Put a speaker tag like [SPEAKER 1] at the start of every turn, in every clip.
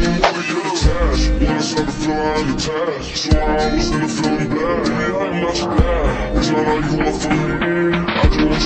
[SPEAKER 1] didn't get attached When I start to feel I had attached So I was in the feeling bad It ain't like much bad It's not all you. want from me I just want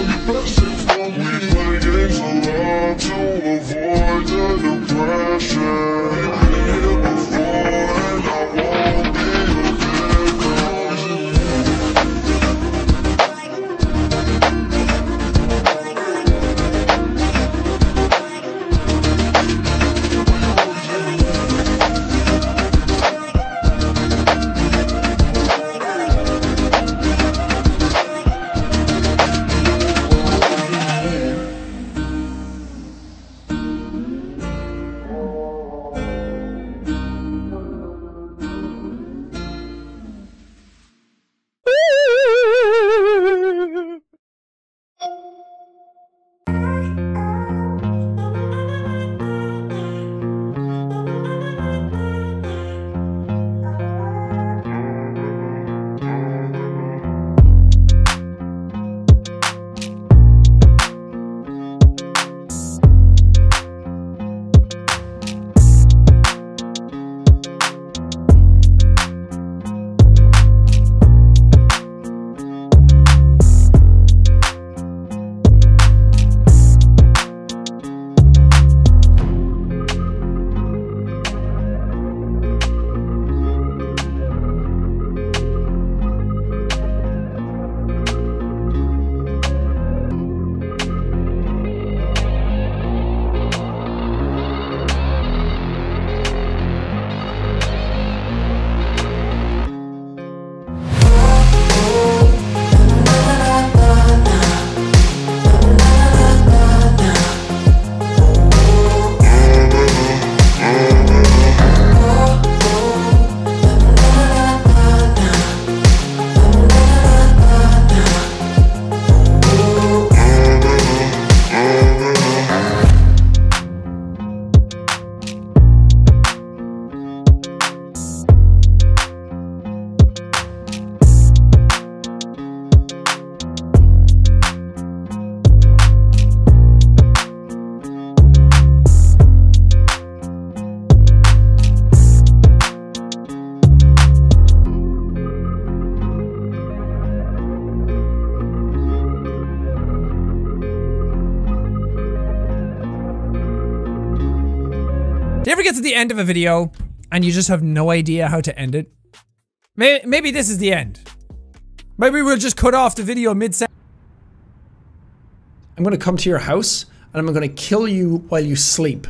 [SPEAKER 1] lot of
[SPEAKER 2] Do you ever get to the end of a video and you just have no idea how to end it? Maybe, maybe this is the end. Maybe we'll just cut off the video mid sentence I'm gonna come to your house and I'm gonna kill you while you sleep.